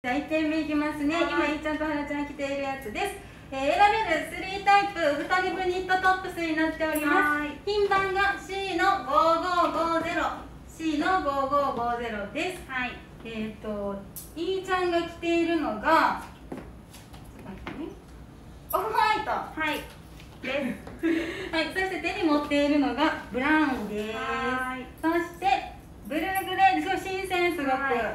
じゃあ1点目いきますね、今いーちゃんとはなちゃん着ているやつです、えー、選べる3タイプ2人分ニットトップスになっております。品番が C の 5550C の5550です。はい。えっ、ー、といーちゃんが着ているのがオフホワイト。はい。です。はい、そして手に持っているのがブラウンです。そしてブルーグレーすごい新鮮すごく、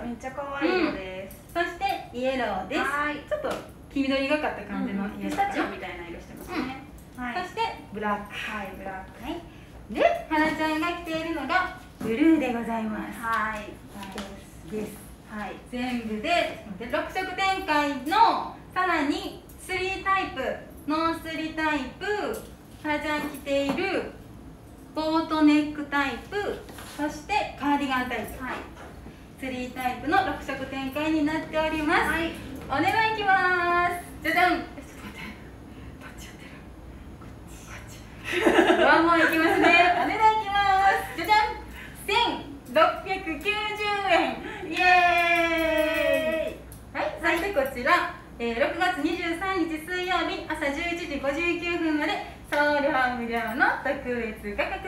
めっちゃ可愛いのです、うん、そしてイエローです。ちょっと黄緑がかった感じのイエロー、ピスタチオみたいな色してますね、はい、そしてブラック。はいブラック、はい、ではなちゃんが着ているのがブルーでございます。はい、です。はい、全部で6色展開のさらに3タイプノースリタイプはなちゃん着ているボートネックタイプそしてカーディガンタイプ、はい、3タイプの6色展開になっております、はい、お願いします。じゃじゃん。ちょっと待って。どっちやってる。こっち。こっちワンモンいきますね。お願いします。じゃじゃん。1690円。イエーイ。はい。そしてこちら、えー、6月23日水曜日朝11時59分まで送料無料の特別価格。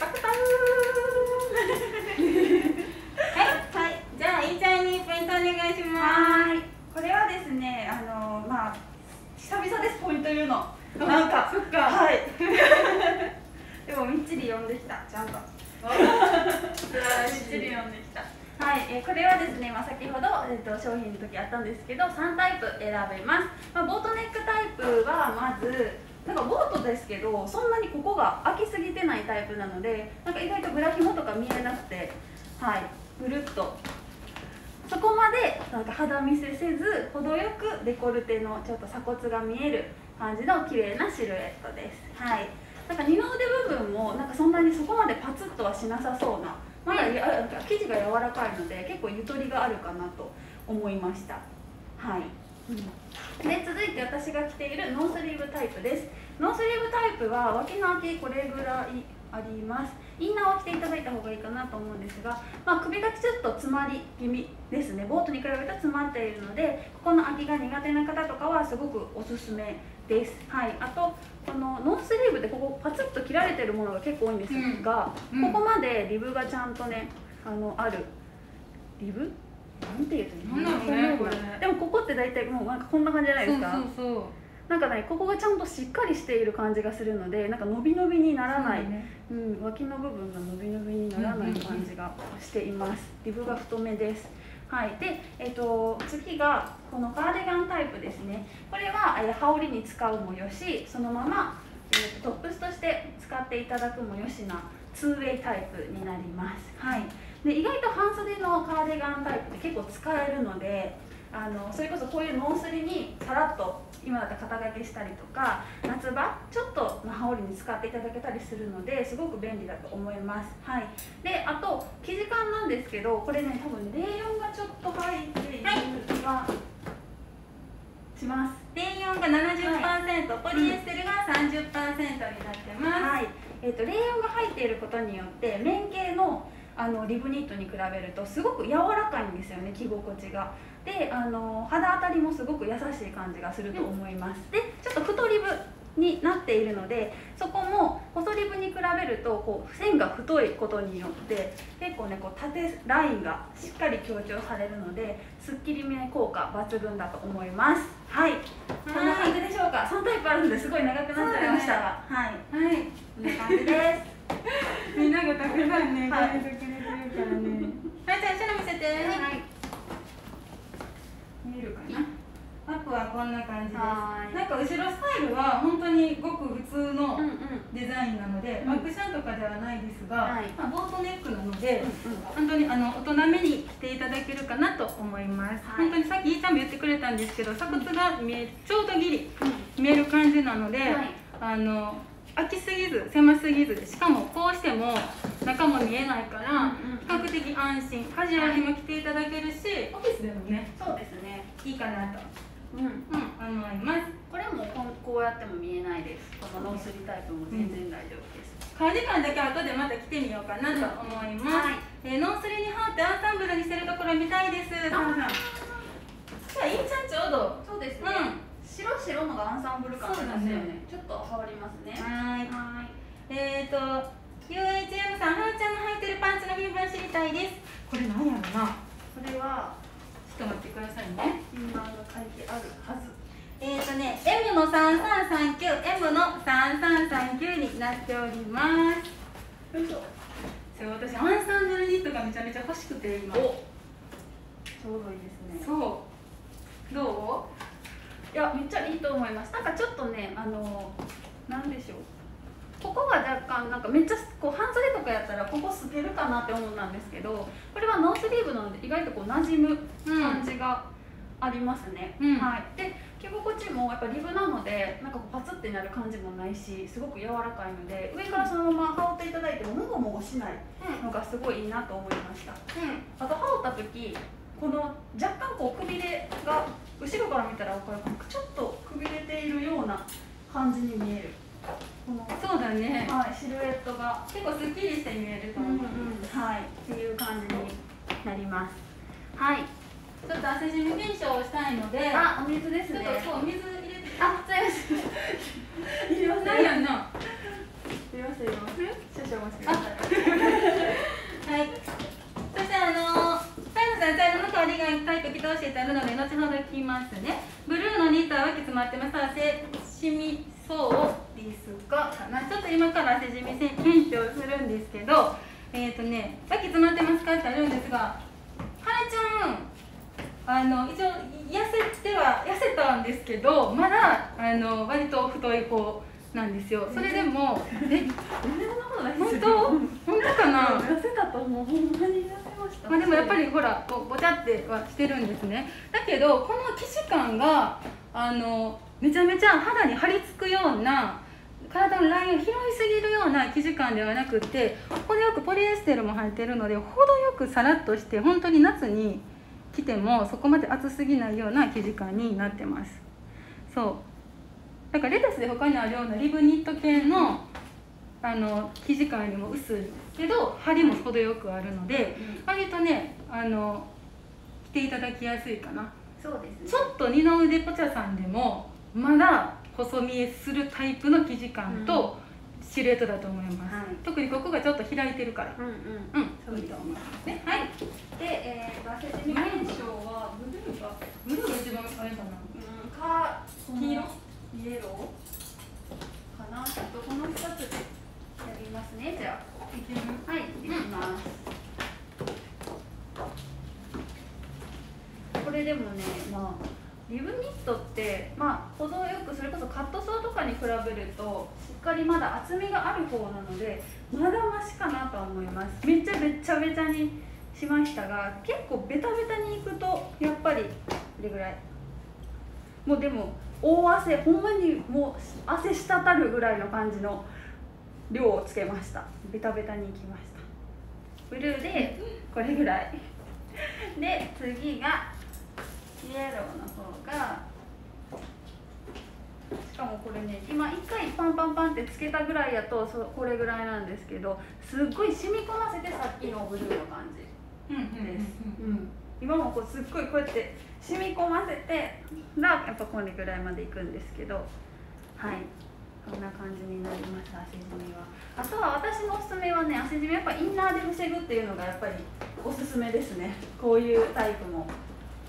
パクパクはい、はい、じゃあいいちゃんにポイントお願いします。はい。これはですねあのまあ久々ですポイント言うの。なんか。そっかはい。でもみっちり読んできたちゃんと。みっちり読んできたはい、えー、これはですね、まあ、先ほど、えーと、商品の時あったんですけど3タイプ選べます、まあ、ボートネックタイプはまずなんかボートですけどそんなにここが開きすぎてないタイプなのでなんか意外とブラヒモとか見えなくてはい。ぐるっとそこまでなんか肌見せせず程よくデコルテのちょっと鎖骨が見える感じの綺麗なシルエットです。はい。なんか二の腕部分もなんかそんなにそこまでパツッとはしなさそうな。まだ生地が柔らかいので結構ゆとりがあるかなと思いました。はい。うん、で続いて私が着ているノースリーブタイプです。ノースリーブタイプは脇の空きこれぐらいありますインナーを着ていただいた方がいいかなと思うんですが、まあ、首がちょっと詰まり気味ですね。ボートに比べると詰まっているのでここの空きが苦手な方とかはすごくおすすめです。はい。あとこのノースリーブでここパツッと切られてるものが結構多いんですが、うん。うん、ここまでリブがちゃんとねあのある。リブ？なんて言うとねでもここって大体もうなんかこんな感じじゃないですか？そうそうそうなんかねここがちゃんとしっかりしている感じがするのでなんか伸び伸びにならない、ね、うん、脇の部分が伸び伸びにならない感じがしています、リブが太めです。はい。で、えーと、次がこのカーディガンタイプですね。これは、えー、羽織に使うもよしそのまま、えーと、トップスとして使っていただくもよしな 2way タイプになります。はい。で意外と半袖のカーディガンタイプって結構使えるのであのそれこそこういうノースリにさらっと今だったら肩掛けしたりとか夏場ちょっと羽織に使っていただけたりするのですごく便利だと思います。はい。であと生地感なんですけどこれね多分レーヨンがちょっと入っている気がします、レーヨンが70%、はい、ポリエステルが30%になってます、はい。えーと、とレーヨンが入っていることによって綿系のあのリブニットに比べるとすごく柔らかいんですよね着心地が。であの肌当たりもすごく優しい感じがすると思います、でちょっと太リブになっているのでそこも細リブに比べるとこう線が太いことによって結構ねこう縦ラインがしっかり強調されるのですっきりめ効果抜群だと思います。はい。こんな感じでしょうか。3タイプあるんですごい長くなっちゃいましたが、ね、はい。はい。こんな感じです。みんながたくさんね、はい、からねはい。じゃあ後ろ見せて。はい見えるかな？アップはこんな感じです。なんか後ろスタイルは本当にごく普通のデザインなので、うんうん、バックシャンとかではないですが、はい、まあ、ボートネックなので、うんうん、本当にあの大人めに着ていただけるかなと思います、はい、本当にさっきいーちゃんも言ってくれたんですけど鎖骨が見えちょうどギリ見える感じなので、はい、あの開きすぎず狭すぎずしかもこうしても中も見えないから比較的安心。カジュアルにも着ていただけるしオフィスでもね。そうですね。いいかなと、うん、うん、思います。これもこうやっても見えないです。このノースリータイプも全然大丈夫です、カーディガンだけ後でまた着てみようかなと思います、うんはい、えー、ノースリに羽織ってアンサンブルにしてるところ見たいです。さんさんじゃあいいちゃんちょうど。そうですね、うん、白白のがアンサンブル感ありますよね、ね、ちょっと羽織りますね。はい。はい。えっ、ー、と UHM さん、はるちゃんの履いてるパンツの品番知りたいです。これ何やろな。これはちょっと待ってくださいね。品番が書いてあるはず。えっ、ー、とね M の 3339M の3339になっております。よいしょ。そう私アンサンブルニットがめちゃめちゃ欲しくて今。ちょうどいいですね。そうどういやめっちゃいいと思います。なんかちょっとねあのなんでしょう。ここが若干なんかめっちゃこう半袖とかやったらここ透けるかなって思ったんですけどこれはノースリーブなので意外とこう馴染む感じがありますね、うん、はい。で着心地もやっぱリブなのでなんかこうパツってなる感じもないしすごく柔らかいので上からそのまま羽織っていただいてももごもごしないのがすごいいいなと思いました、うん、あと羽織った時この若干こうくびれが後ろから見たら分かるかちょっとくびれているような感じに見える。このそうだね、はい、シルエットが。結構すっきりして見えると思う、うんうん、はい。っていう感じになります。はい。ちょっと汗じみ検証をしたいのであお水ですね。そう水入れてあすいません。入れますないやんなすいません。入れます。少々お待ちください。はい。そしてあのサイドさん茶色のカーディガンタイプ着て教えてあるので後ほど聞きますねブルーのニットは脇詰まってます。汗しみそうですがちょっと今から汗じみ検証するんですけどえっ、ー、とね脇詰まってますかってあるんですがはなちゃんあの一応痩せては痩せたんですけどまだあの割と太い方なんですよ。それでもえ本当？本当かな？痩せたと思う。ほんまに痩せました。まあでもやっぱりほらこうぼちゃってはしてるんですね。だけどこの生地感があのめちゃめちゃ肌に張り付くような体のラインを広いすぎるような生地感ではなくて程よくポリエステルも入ってるので程よくさらっとして本当に夏に着てもそこまで厚すぎないような生地感になってます。そう。だからレタスで他にあるようなリブニット系のあの生地感よりも薄いけど張りも程よくあるので、割とねあの着ていただきやすいかな。そうです、ね、ちょっと二の腕ポチャさんでもまだ細見えするタイプの生地感と、シルエットだと思います、はい、特にここがちょっと開いてるから。うん。うん、うん、そういいと思いますね。はい。で、えー、バセテミ現象はブルーがブルーが一番あれかなうん。か黄色。イエローかな。ちょっとこの2つでやりますね。じゃあいけるはいいきます、うん、これでもねまあリブニットってまあ程よくそれこそカットソーとかに比べるとしっかりまだ厚みがある方なのでまだましかなとは思います。めっちゃべちゃべちゃにしましたが結構ベタベタにいくとやっぱりこれぐらい。もうでも大汗ほんまにもう汗滴るぐらいの感じの量をつけました。ベタベタにいきました。ブルーでこれぐらい。で次がイエローの方がしかもこれね今1回パンパンパンってつけたぐらいやとそこれぐらいなんですけどすっごい染み込ませてさっきのブルーの感じ。です、今もこうすっごいこうやって染み込ませてらやっぱこれぐらいまでいくんですけど。はい。こんな感じになります汗じみは。あとは私のおすすめはね汗じみやっぱインナーで防ぐっていうのがやっぱりおすすめですね。こういうタイプも。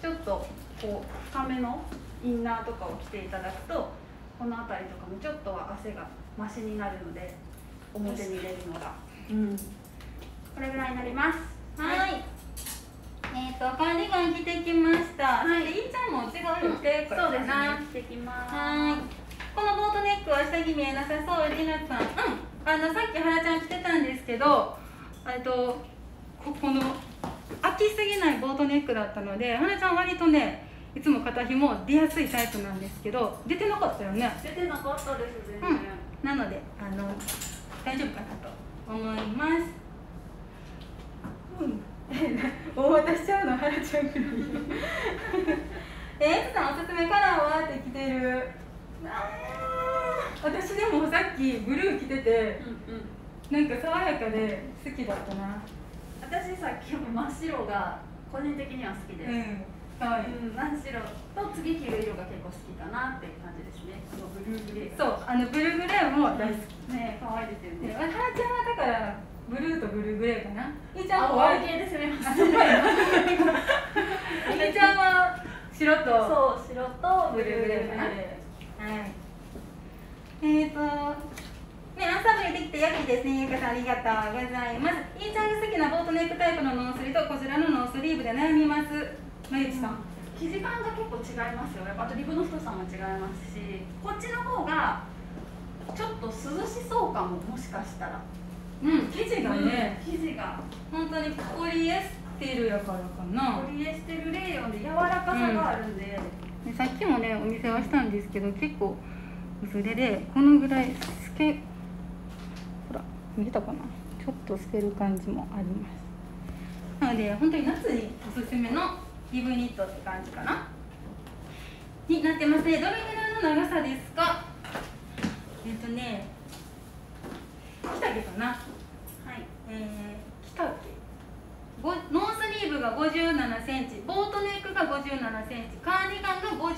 ちょっとこう深めのインナーとかを着ていただくとこの辺りとかもちょっとは汗がマシになるので表に出るのが、うん、これぐらいになります。はい。えっ、ー、とカーディガン着てきました。はい。いいちゃんも違うよってそうですね。着てきます。はい。このボートネックは下着見えなさそう。りなさん。うん。あのさっき原ちゃん着てたんですけどえっとここの開きすぎないボートネックだったので花ちゃん割とねいつも肩ひも出やすいタイプなんですけど出てなかったよね？出てなかったです全然、うん、なのであの大丈夫かなと思います。うん。大渡しちゃうの花ちゃんくらいえエさんおすすめカラーは？って着てる。私でもさっきブルー着てて、うんうん、なんか爽やかで好きだったな私さっきも真っ白が個人的には好きで。す、うん。はい、うん、真っ白と次着る色が結構好きかなっていう感じですね。このブルーグレーそうあのブルーグレーも大好き、ね可愛いですよね。はなちゃんはだからブルーとブルーグレーかな？いちゃんホワイト系で攻めます。いちゃんは白とそう白とブルーグレーかな。はい。えーとね、アンサンブルできてヤギですね。ゆかさんありがとうございます。いーちゃんが好きなボートネックタイプのノースリとこちらのノースリーブで悩みます。まゆちさん、生地感が結構違いますよ。あとリブの太さも違いますしこっちの方がちょっと涼しそうかももしかしたら。うん生地がね、うん、生地が。本当にポリエステルやからかな。ポリエステルレーヨンで柔らかさがあるんで。うん、でさっきもねお見せはしたんですけど結構薄手でこのぐらい透け見えたかな？ちょっと透ける感じもあります。なので本当に夏におすすめのリブニットって感じかな？になってます。ねどれぐらいの長さですか？えっ、ー、とね着丈かな？はい。えー、来たっけ？ノースリーブが5 7センチボートネックが5 7センチカーディガンが5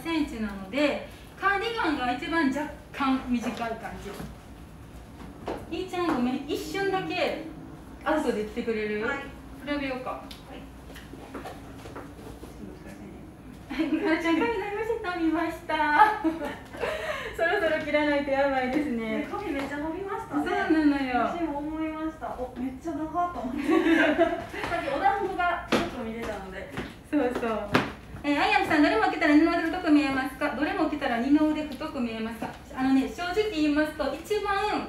4センチなのでカーディガンが一番若干短い感じいいちゃんごめん一瞬だけアウトで来てくれる、はい、比べようかはい、ちゃん髪長した見ました。そろそろ切らないとやばいですね。髪めっちゃ伸びましたね。そうなのよ。私も思いました。お、めっちゃ長と思って。さっきお団子がちょっと見れたので。そうそう。えー、あやみさん、どれも着たら二の腕太く見えますか？どれも着たら二の腕太く見えますか？あのね、正直言いますと、一番、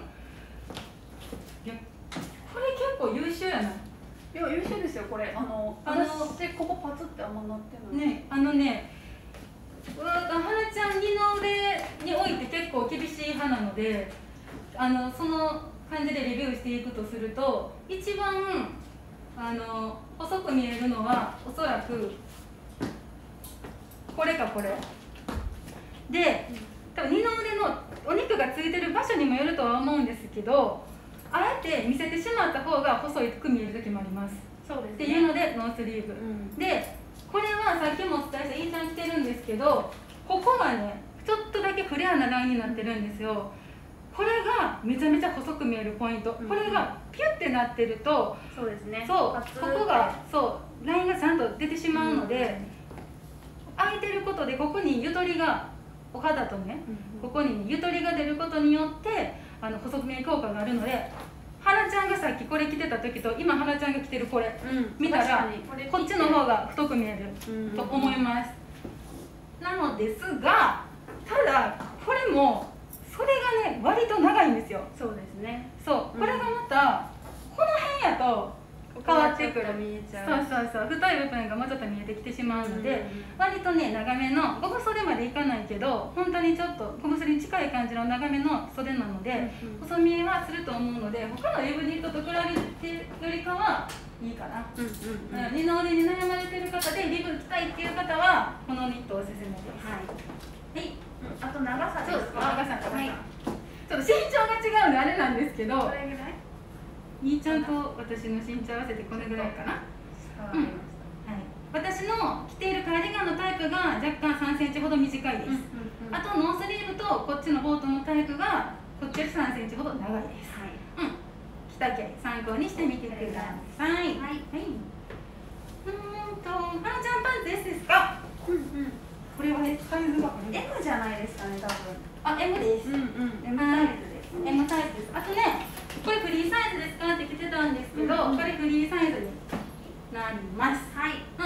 構優秀やな。いや優秀ですよこれ。あのあの私ここパツってあんまなってない。ねあのねはなちゃん二の腕において結構厳しい派なのであのその感じでレビューしていくとすると一番あの細く見えるのはおそらくこれかこれ。で多分二の腕のお肉がついてる場所にもよるとは思うんですけどあえて見せてしまった方が細いく見える時もあります。そうです、ね、っていうのでノースリーブ、うん、でこれはさっきもお伝えしたイーちゃん着てるんですけどここがねちょっとだけフレアなラインになってるんですよ。これがめちゃめちゃ細く見えるポイント、うん、これがピュッてなってるとそうですね。そうここがそうラインがちゃんと出てしまうので、うん、空いてることでここにゆとりがお肌とね、うん、ここにゆとりが出ることによってあの細見え効果があるので花ちゃんがさっきこれ着てた時と今花ちゃんが着てるこれ、うん、見たらこっちの方が太く見える。と思います、なのですがただこれもそれがね割と長いんですよ。そうですね。そう。これがまたこの辺やと変わってくる見えちゃう。そうそうそう。太い部分がもうちょっと見えてきてしまうので、割とね長めのゴム袖までいかないけど本当にちょっとゴム袖に近い感じの長めの袖なので、細見えはすると思うので他のリブニットと比べてよりかはいいかな、うんうんうん、二の腕に悩まれてる方でリブ着たいっていう方はこのニットおすすめです。はい、はい、あと長さですか？長さ長さ、はい、ちょっと身長が違うんであれなんですけどこれぐらい？兄ちゃんと私の身長合わせてこれぐらいかな、うん、はい、私の着ているカーディガンのタイプが若干3センチほど短いです、うんうんうん、あとノースリーブとこっちのボートのタイプがこっちより3センチほど長いです、はい、うん。着丈参考にしてみてください。はい、はい、うんとはなちゃんパンツ S ですか？うんうん。これはねサイズが M じゃないですかね多分。あ M です。うんうん。M サイズです、ね、M サイズです。あとねこれフリーサイズですか？って来てたんですけど、うんうん、これフリーサイズになります。はい。うん。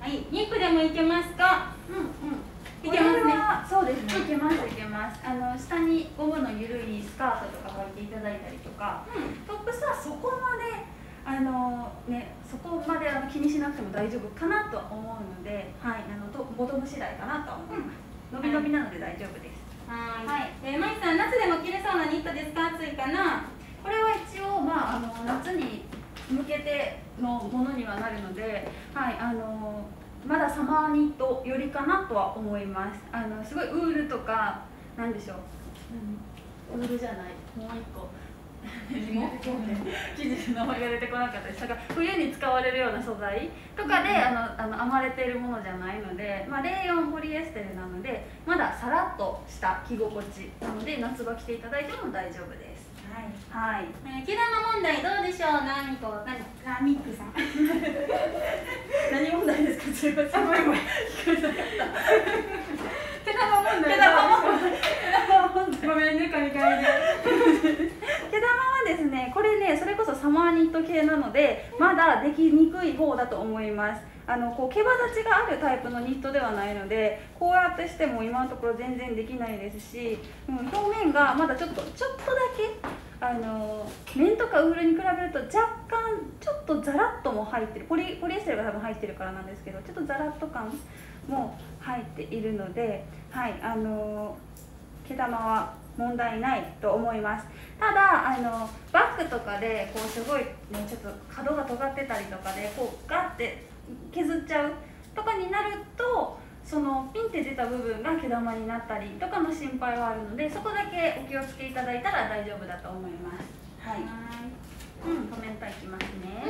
はい。肉でもいけますか？うんうん。いけますね。そうですね、いけますいけます。あの下にゴムのゆるいスカートとか履いていただいたりとか、うん、トップスはそこまであのねそこまであの気にしなくても大丈夫かなと思うので、はい、あのとボトム次第かなと思います、うん、伸び伸びなので大丈夫です。はい、えー、マイさん夏でも着れそうなニットですか？暑いかな？これは一応、まあ、あの夏に向けてのものにはなるので、はい、あのまだサマーニットよりかなとは思います。あのすごいウールとかなんでしょう、うん、ウールじゃない。もう一個。紐生地の名前が出てこなかったです。だから冬に使われるような素材とかで、あのあの編まれているものじゃないので、まあ、レーヨンポリエステルなのでまださらっとした着心地なので夏場着ていただいても大丈夫ですはい、はい。えー、毛玉問題どうでしょうナミコ何ナミックさん何問題ですかすい。ませんごめんごめん聞こえなかった毛玉問題毛玉問題ごめんね神々で毛玉はですねこれねそれこそサマーニット系なのでまだできにくい。方だと思い。ますあのこう毛羽立ちがあるタイプのニットではないのでこうやってしても今のところ全然できないですし、うん、表面がまだちょっとちょっとだけあの綿とかウールに比べると若干ちょっとザラッとも入ってるポリポリエステルが多分入ってるからなんですけどちょっとザラッと感も入っているので、はい、あの毛玉は問題ないと思います。ただあのバッグとかでこうすごい、ね、ちょっと角が尖ってたりとかでこうガッて削っちゃうとかになるとそのピンって出た部分が毛玉になったりとかの心配はあるのでそこだけお気をつけいただいたら大丈夫だと思います。はい。うんコメントいきますね、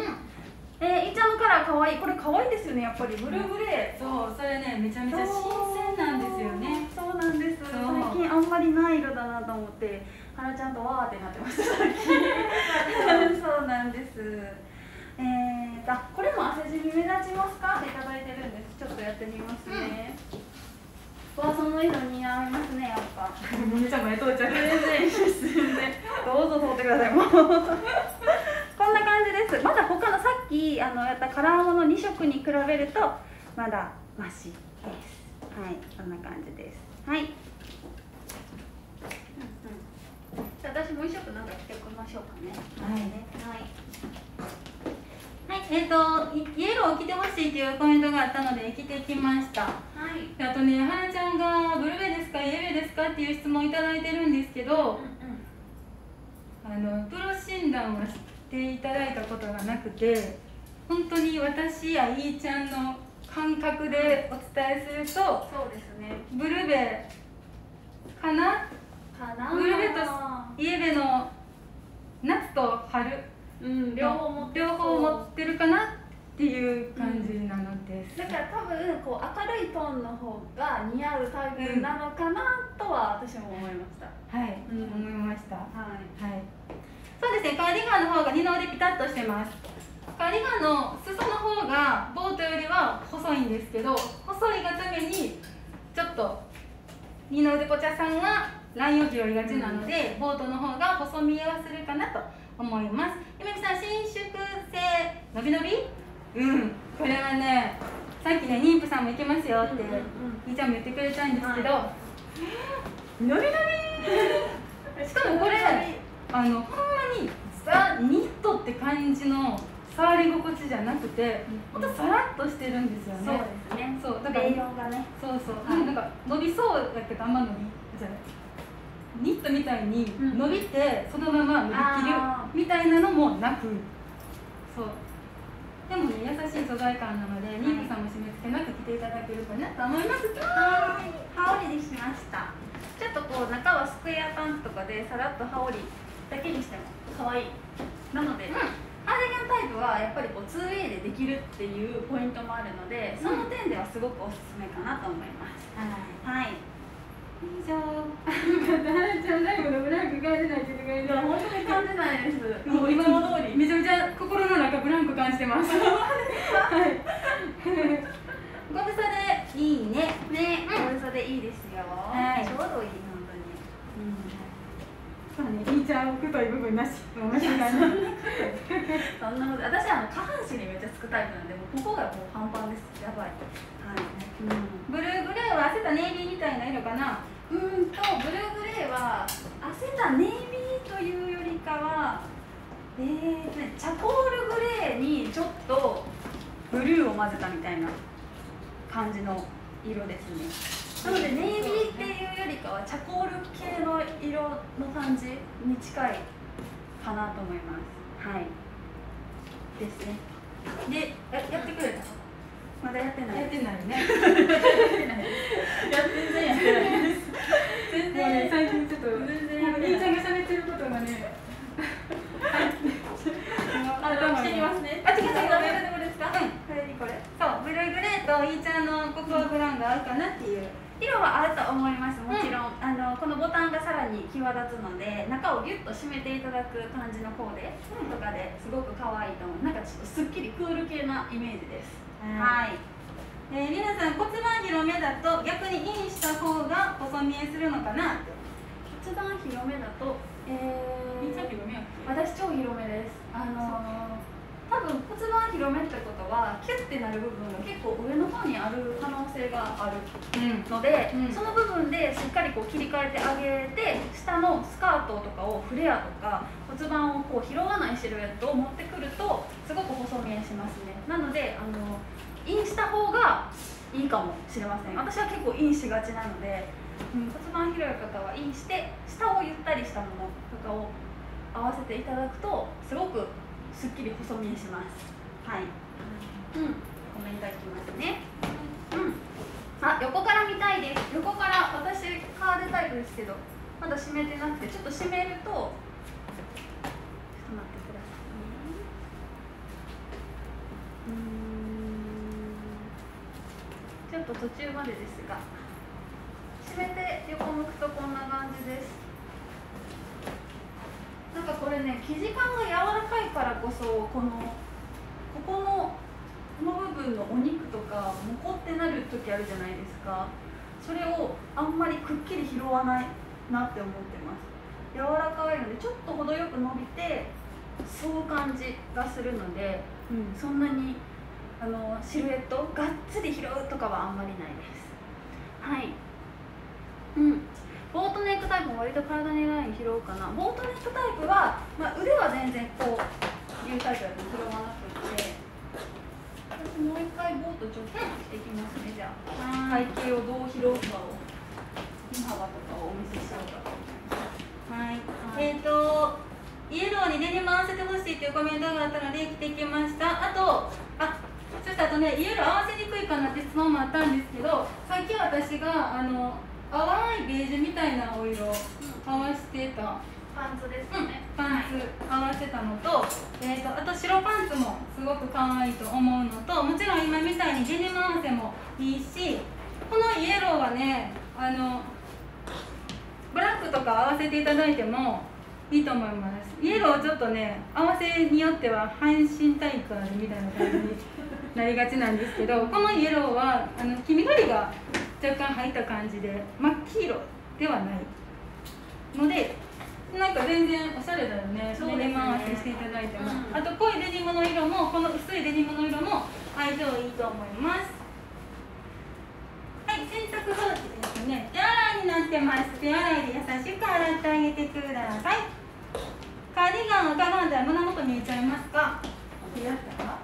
うん。えー、いちゃんのカラーかわい。いこれかわいいですよねやっぱり。ブルーグレー、そうそれねめちゃめちゃ新鮮なんですよね。そうなんです。最近あんまりない色だなと思ってはらちゃんとわーってなってました そうなんですえー、あこれも汗じみ目立ちますか？っていただいてるんです。ちょっとやってみますね、うん、わその色似合いますねやっぱ。めちゃ前到着全然。いいでどうぞ通ってください。もう。こんな感じです。まだ他のさっきあのやったカラーもの2色に比べるとまだマシです。はいこんな感じです。はい、うん私もう1色なんか着ておきましょうかね。はい、はいはい、えっ、ー、とイエローを着てほしいというコメントがあったので着てきました。はい。あとね、はなちゃんがブルベですかイエベですかっていう質問をいただいてるんですけど、うんうん、あのプロ診断はしていただいたことがなくて本当に私やいーちゃんの感覚でお伝えするとそうですねブルベかな？かなブルベとイエベの夏と春、うん、両方持って両方持ってるかなっていう感じなのです、うん、だから多分こう明るいトーンの方が似合うタイプなのかなとは私も思いました、はい、うん、思いました。はい、はい。そうですねカーディガンの方が二の腕ピタッとしてます。カーディガンの裾の方がボートよりは細いんですけど細いがためにちょっと二の腕ポチャさんはラインを拾いがちなので、うん、ボートの方が細見えはするかなと思いますゆめみさん伸縮性伸び伸び？うんこれはねさっきね妊婦さんも行けますよって、うん、いちゃんも言ってくれたんですけど、はい、伸び伸び しかもこれあのほんまにザ・ニットって感じの触り心地じゃなくて、ほんとさらっとしてるんですよね。そうですね。そうだからね。そうそう。はい、なんか伸びそうだけどあんま伸びじゃない。ニットみたいに伸びてそのまま伸びきるみたいなのもなく、そう。でもね優しい素材感なので、妊婦さんも締め付けなく着ていただけるかなと思います。はい、羽織にしました。ちょっとこう中はスクエアパンツとかでさらっと羽織だけにしても可愛い。なので、うん、ハーディガンタイプはやっぱりこう 2way でできるっていうポイントもあるので、その点ではすごくおすすめかなと思います、はい、はい以上。ちゃんライブのブランク感じないって言ってくれる。本当に感じないです。もう今の通り。めちゃめちゃ心の中ブランク感じてます。はい。ご無沙汰いいね。ね、ご無沙汰いいですよ。はい。ちょうどいい。そうね、いいちゃん太い部分なし。面白いな。そんなこと、私は下半身にめっちゃつくタイプなんで、もうここがもうパンパンです。やばい。うん、ブルーグレーは汗たネイビーみたいな色かな。うんと、ブルーグレーは汗たネイビーというよりかは。えーね、チャコールグレーにちょっとブルーを混ぜたみたいな感じの色ですね。なのでネイビーっていうよりかはチャコール系の色の感じに近いかなと思いますはいですねでややってくれたまだやってない。やってないね。や全然やってないです。全然、ね、最近ちょっと全然やりちゃんが喋ってることがね。はい、頭にますね。あ、違う違う、メガネもですか、うん、これにこれ。そう、ブルーグレーとイちゃんのココアブラウンが合うかなっていう、色はあると思います。もちろん、うん、あのこのボタンがさらに際立つので中をギュッと締めていただく感じのコーデとかですごく可愛いと思う。なんかちょっとすっきりクール系なイメージです。はい。えー、皆さん骨盤広めだと逆にインした方が細見えするのかな？骨盤広めだとえー、私超広めです。あのー多分骨盤広めってことはキュッてなる部分が結構上の方にある可能性があるので、うん。うん、その部分でしっかりこう切り替えてあげて下のスカートとかをフレアとか骨盤をこう拾わないシルエットを持ってくるとすごく細見えしますね。なのであのインした方がいいかもしれません。私は結構インしがちなので、うん、骨盤広い方はインして下をゆったりしたものとかを合わせていただくとすごくすっきり細見えします。はい、うん、コメントいきますね。うん。あ横から見たいです。横から私カーデタイプですけどまだ閉めてなくてちょっと閉めるとちょっと待ってくださいね。うん。ちょっと途中までですが閉めて横向くとこんな感じですれね生地感が柔らかいからこそこのここのこの部分のお肉とかモコってなる時あるじゃないですか。それをあんまりくっきり拾わないなって思ってます。柔らかいのでちょっと程よく伸びてそう感じがするので、うん、そんなにあのシルエットがっつり拾うとかはあんまりないです。はい。うんボートネックタイプも割と体にライン拾うかな。ボートネックタイプは、まあ、腕は全然こういうタイプだと拾わなくて。私もう一回ボートちょっとしていきますねじゃあ。体型をどう拾うかを身幅とかをお見せしようかと思います。はい、はい、えっ、ー、とイエローにデニム合わせてほしいっていうコメントがあったので来てきました。あとあそしたらあとねイエロー合わせにくいかなって質問もあったんですけどさっき私があの淡いベージュみたいなお色合わせてた。パンツですね、うん、パンツ合わせたのと,、えーと、あと白パンツもすごく可愛いと思うのともちろん今みたいにデニム合わせもいいしこのイエローはねあのブラックとか合わせていただいてもいいと思います。イエローちょっとね合わせによっては半身体育あるみたいな感じになりがちなんですけどこのイエローはあの黄緑が若干入った感じで真っ黄色ではないのでなんか全然おしゃれだよね。ねデニム合わせしていただいても、うん、あと濃いデニムの色もこの薄いデニムの色も相性いいと思います。はい洗濯装置ですね。手洗いになってます。手洗いで優しく洗ってあげてください。カーディガンをかがんだら胸元見えちゃいますか？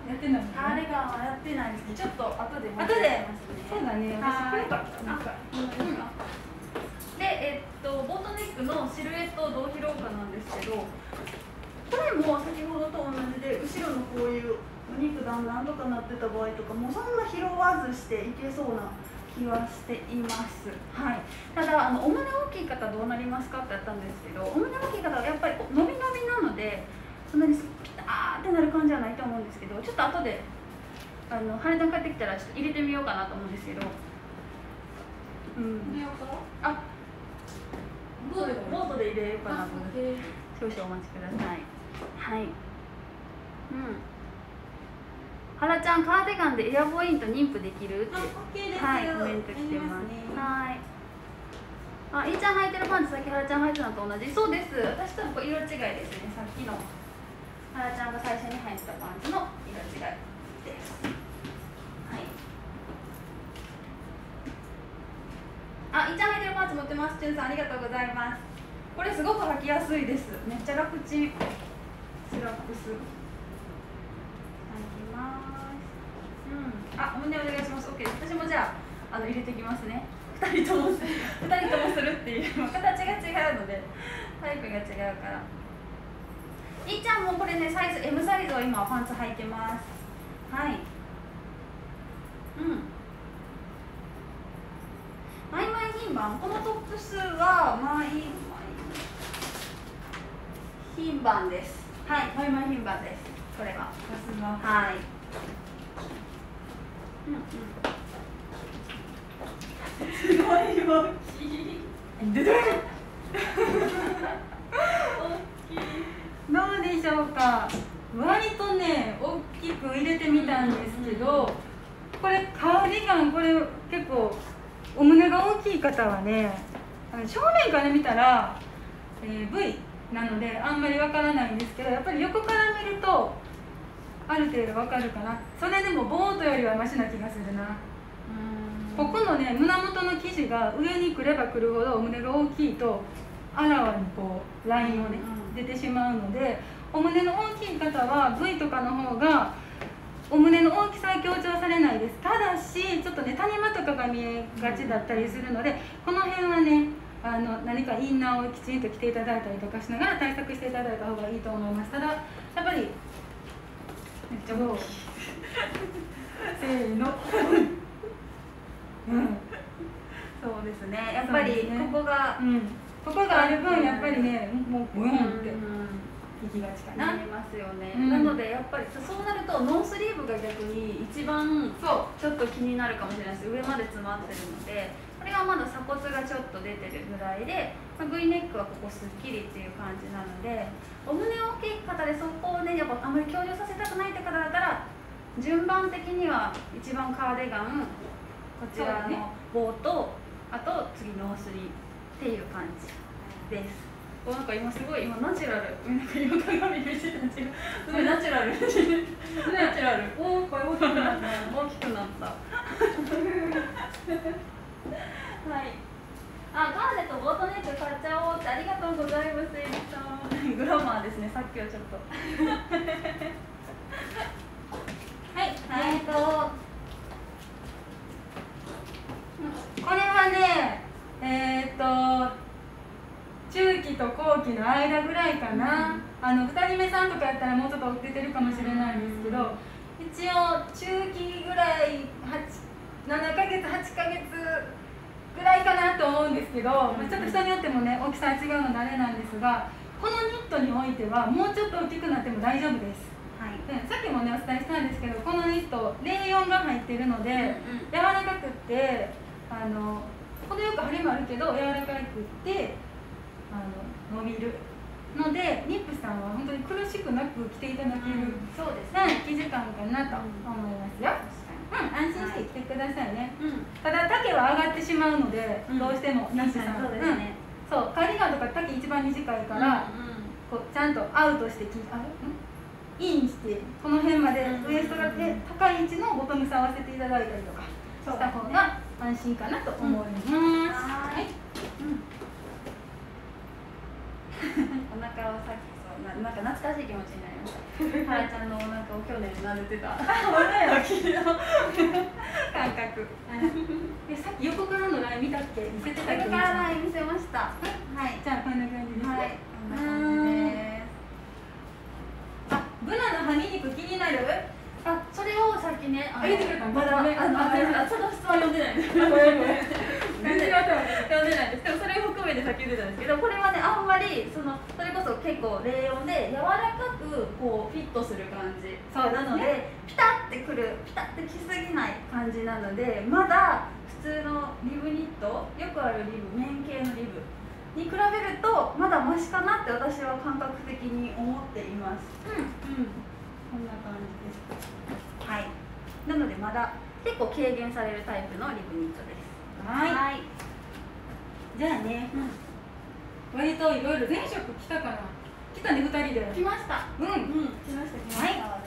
やってないカーディガンはやってないですちょっと後で後で。そうだね。私これかでえっとボートネックのシルエットをどう拾うかなんですけどこれも先ほどと同じで後ろのこういうお肉だんだんとかなってた場合とかもうそんな拾わずしていけそうな気はしています、はい、ただあのお胸大きい方どうなりますかってやったんですけどお胸大きい方はやっぱり伸び伸びなのでそんなにピターってなる感じはないと思うんですけどちょっと後であの羽田帰ってきたらちょっと入れてみようかなと思うんですけど。うん。あボートで。入れようかなと思って少々お待ちください。はい。うん。原ちゃんカーディガンでエアポイント妊婦できるって。はいコメント来てます、ね、はい。あ、いーちゃん履いてるパンツさっき原ちゃん履いてたのと同じ？そうです。私と色違いですねさっきの原ちゃんが最初に履いてたパンツの色違いですはい。あ、いーちゃん履いてるパンツ持ってます。チュンさんありがとうございます。これすごく履きやすいです。めっちゃ楽ちん。スラックス。履きます。うん。あ、お胸お願いします。オッケー。私もじゃあ、あの入れていきますね。二人とも、二人ともするっていう、形が違うので、タイプが違うから。いーちゃんもこれね、サイズ M サイズを今パンツ履いてます。はい。うん。マイマイ品番、このトップスはマイマイ品番です。はい、マイマイ品番です。これは。はい。うんうんすごい大きいででどうでしょうか割とね大きく入れてみたんですけどこれカーディガンこれ結構お胸が大きい方はね正面から見たら、えー、V なのであんまりわからないんですけどやっぱり横から見るとある程度わかるかな。それでもボートよりはマシな気がするな。ここのね胸元の生地が上にくればくるほどお胸が大きいとあらわにこうラインをね出てしまうのでお胸の大きい方は V とかの方がお胸の大きさは強調されないです。ただしちょっとね谷間とかが見えがちだったりするのでこの辺はねあの何かインナーをきちんと着ていただいたりとかしながら対策していただいた方がいいと思います。ただやっぱりめっちゃ大きいせーの。うん、そうですね。やっぱりここが、うん、ここがある分やっぱりねもうブーンって。いきがちかななりますよね、うん、なのでやっぱりそうなるとノースリーブが逆に一番そう。ちょっと気になるかもしれないです。上まで詰まってるのでこれはまだ鎖骨がちょっと出てるぐらいで、まあ、V ネックはここすっきりっていう感じなのでお胸大きい方でそこをねやっぱあんまり強調させたくないって方だったら順番的には一番カーディガンこちらの棒と、あと次ノースリーブっていう感じですなんか今すごい今ナチュラル。なんか今鏡見てた。すごいナチュラル。ナチュラル。おおこれ大きくなった大きくなった。はい。あガーネットボートネック買っちゃおうってありがとうございますエリさん。グラマーですねさっきはちょっと。はい。はい、えっとこれはねえー、っと中期と後期の間ぐらいかな、うん、あの2人目さんとかやったらもうちょっと出てるかもしれないんですけど、一応中期ぐらい7ヶ月8ヶ月ぐらいかなと思うんですけど、うん、ちょっと人によってもね大きさは違うのであれなんですがこのニットにおいてはもうちょっと大きくなっても大丈夫です、はい、でさっきもねお伝えしたんですけどこのニットレーヨンが入ってるので、うんうん、柔らかくってあの程よく張りもあるけど柔らかくってあの伸びるのでニップさんは本当に苦しくなく着ていただける、うん、そうですね。生地感かなと思いますよ、うん、安心して着てくださいね、はい、ただ丈は上がってしまうので、どうしてもニップさん。そうですね、そうカーディガンとか丈一番短いから、こうちゃんとアウトしてきあインしてこの辺までウエストがで高い位置のボトムス合わせていただいたりとかした方が安心かなと思います、はい、うんお腹をさっきそうななんか懐かしい気持ちになりました。はらちゃんのお腹を去年撫でてた。感覚。えさっき横からのライン見たっけ？見せてた横からライン見せました。はい。じゃあこんな感じです。はい。こんな感じです。あブナの葉ニンニク気になる？あそれをさっきねあげてくれたまだああその質問読んでない 全然読んでないですでもそれを含めてさっき言ってたんですけどこれはねあんまりそのそれこそ結構冷温で柔らかくこうフィットする感じそうなのでピタッてくるピタッてきすぎない感じなのでまだ普通のリブニットよくあるリブ綿系のリブに比べるとまだマシかなって私は感覚的に思っています。うんうん。こんな感じです。はい。なのでまだ結構軽減されるタイプのリブニットですはいじゃあね、うん、割といろいろ前職来たから来たね二人で。来ました。うん、うん、来ました来ました、は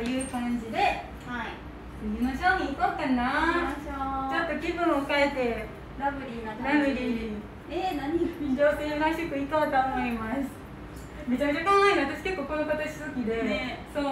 い、という感じで。はい。次の商品行こうかな。ちょっと気分を変えて。ラブリーなラブリー。えー、何？女性合宿行こうと思います。めちゃめちゃ可愛いの私結構この形好きで、ね、そう